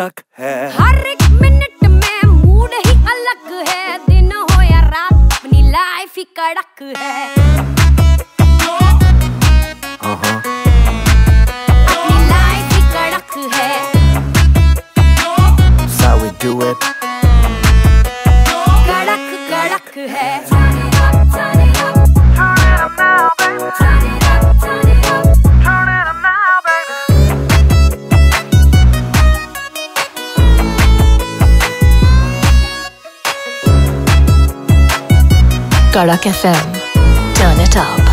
तक है हर एक मिनट में मूड ही अलग है। दिन हो या रात अपनी लाइफ ही कड़क है। Uh-huh. अपनी लाइफ ही कड़क है। That's how we do it. कड़क कड़क है। Kadak FM. Turn it up.